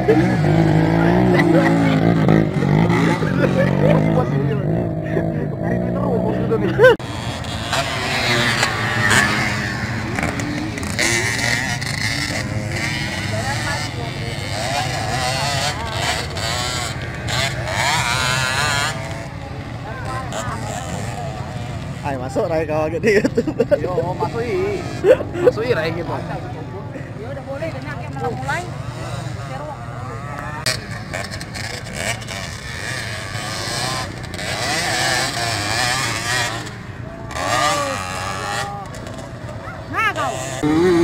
Ay, masuk Rai kalau gede YouTube. Yo, masuki. Masuki rai gitu. Ya udah boleh, dan malah mulai. Mm.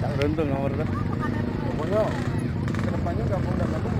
Tak beruntung nomor tuh. Pokoknya ke depannya gabung dan gabung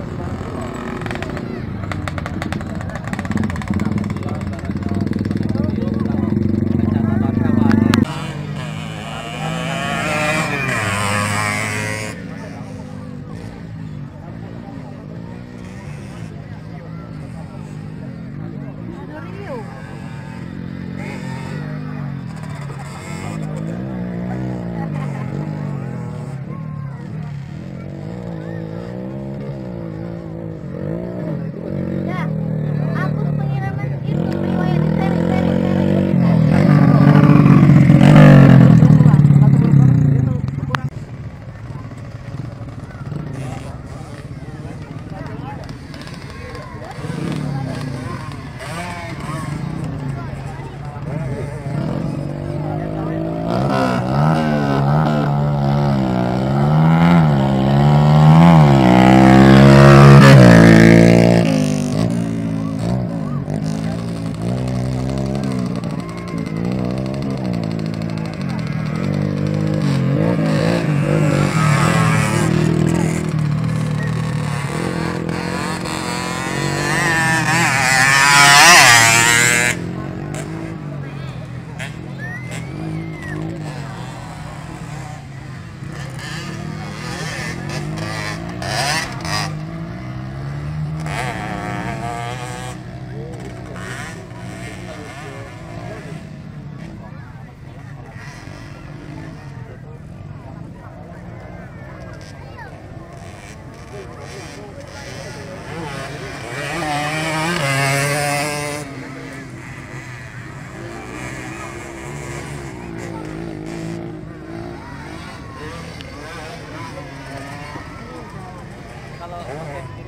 Kalau okay.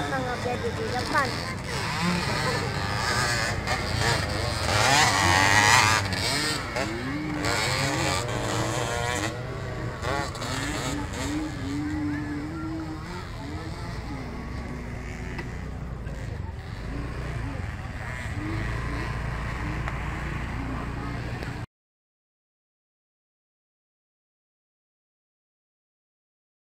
akan di depan.